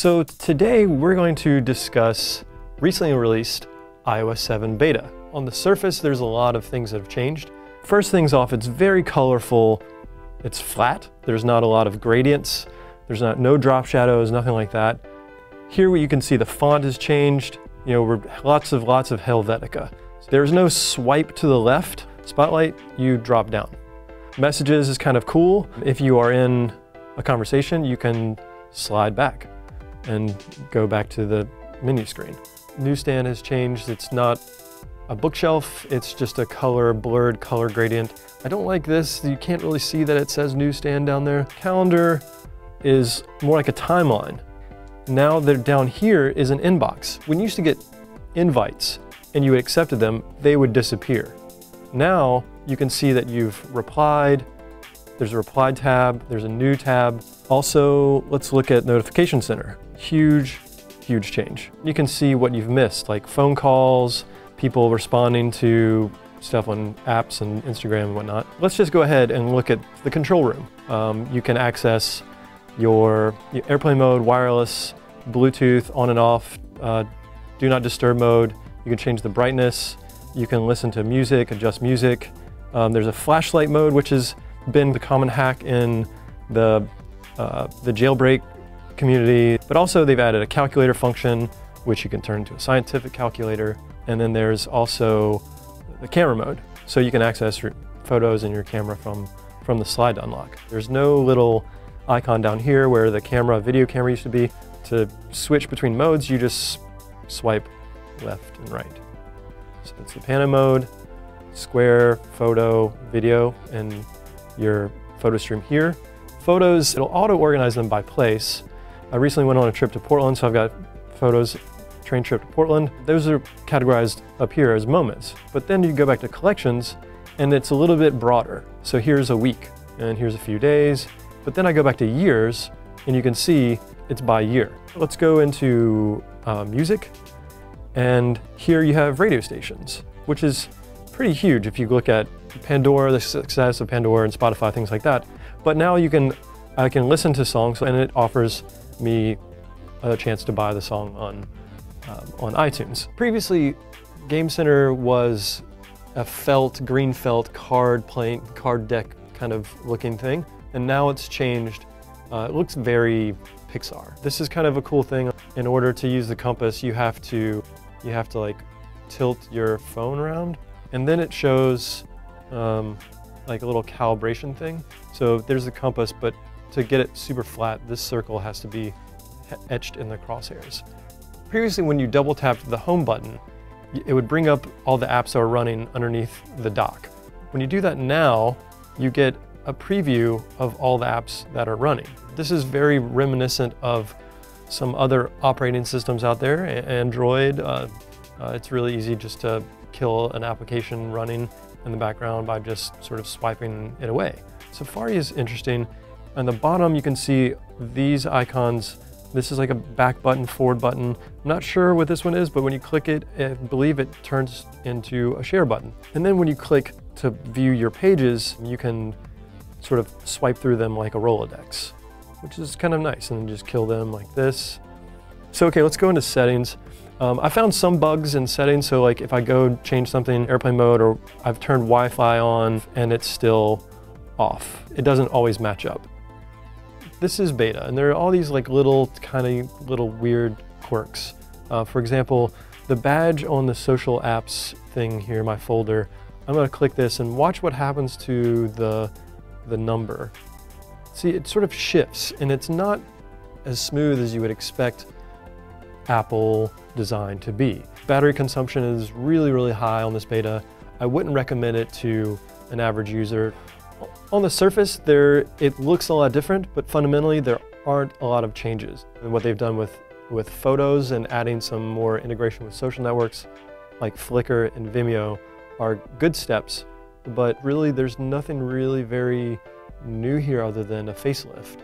So today we're going to discuss recently released iOS 7 beta. On the surface, there's a lot of things that have changed. First things off, it's very colorful. It's flat. There's not a lot of gradients. There's not no drop shadows, nothing like that. Here you can see the font has changed. You know, we're lots of lots of Helvetica. There's no swipe to the left. Spotlight, you drop down. Messages is kind of cool. If you are in a conversation, you can slide back and go back to the menu screen. Newsstand has changed. It's not a bookshelf, it's just a color, blurred color gradient. I don't like this. You can't really see that it says newsstand down there. Calendar is more like a timeline. Now that down here is an inbox. When you used to get invites and you accepted them, they would disappear. Now you can see that you've replied, there's a reply tab, there's a new tab. Also, let's look at Notification Center. Huge, huge change. You can see what you've missed, like phone calls, people responding to stuff on apps and Instagram and whatnot. Let's just go ahead and look at the control room. Um, you can access your, your, airplane mode, wireless, Bluetooth on and off, uh, do not disturb mode. You can change the brightness. You can listen to music, adjust music. Um, there's a flashlight mode, which has been the common hack in the, uh, the jailbreak community. But also they've added a calculator function, which you can turn into a scientific calculator. And then there's also the camera mode. So you can access your photos and your camera from, from the slide to unlock. There's no little icon down here where the camera, video camera used to be. To switch between modes, you just swipe left and right. So it's the pano mode, square, photo, video, and your photo stream here. Photos, it'll auto-organize them by place. I recently went on a trip to Portland, so I've got photos, train trip to Portland. Those are categorized up here as moments. But then you go back to collections, and it's a little bit broader. So here's a week, and here's a few days. But then I go back to years, and you can see it's by year. Let's go into uh, music. And here you have radio stations, which is pretty huge if you look at Pandora, the success of Pandora and Spotify, things like that. But now you can, I can listen to songs and it offers me a chance to buy the song on, um, on iTunes. Previously, Game Center was a felt, green felt card playing, card deck kind of looking thing. And now it's changed. Uh, it looks very Pixar. This is kind of a cool thing. In order to use the compass, you have to, you have to like tilt your phone around and then it shows um, like a little calibration thing. So there's the compass, but to get it super flat, this circle has to be etched in the crosshairs. Previously, when you double tapped the home button, it would bring up all the apps that are running underneath the dock. When you do that now, you get a preview of all the apps that are running. This is very reminiscent of some other operating systems out there, Android. Uh, uh, it's really easy just to kill an application running in the background by just sort of swiping it away. Safari is interesting. On the bottom, you can see these icons. This is like a back button, forward button. I'm not sure what this one is, but when you click it, I believe it turns into a share button. And then when you click to view your pages, you can sort of swipe through them like a Rolodex, which is kind of nice. And then just kill them like this. So, okay, let's go into settings. Um, I found some bugs in settings, so like if I go change something airplane mode or I've turned Wi-Fi on and it's still off. It doesn't always match up. This is beta, and there are all these like little kind of little weird quirks. Uh, for example, the badge on the social apps thing here, my folder, I'm gonna click this and watch what happens to the, the number. See, it sort of shifts, and it's not as smooth as you would expect Apple designed to be. Battery consumption is really, really high on this beta. I wouldn't recommend it to an average user. On the surface, there it looks a lot different, but fundamentally there aren't a lot of changes. And what they've done with, with photos and adding some more integration with social networks like Flickr and Vimeo are good steps, but really there's nothing really very new here other than a facelift.